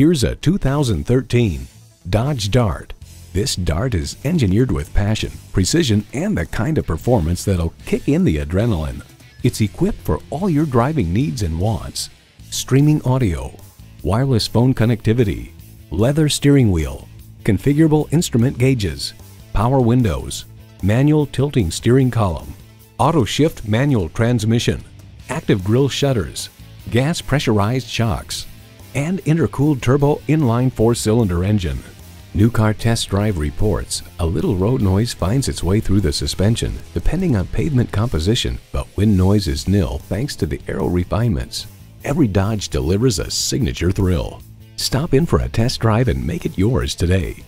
Here's a 2013 Dodge Dart. This Dart is engineered with passion, precision, and the kind of performance that'll kick in the adrenaline. It's equipped for all your driving needs and wants. Streaming audio, wireless phone connectivity, leather steering wheel, configurable instrument gauges, power windows, manual tilting steering column, auto shift manual transmission, active grille shutters, gas pressurized shocks, and intercooled turbo inline four-cylinder engine. New Car Test Drive reports a little road noise finds its way through the suspension depending on pavement composition, but wind noise is nil thanks to the aero refinements. Every Dodge delivers a signature thrill. Stop in for a test drive and make it yours today.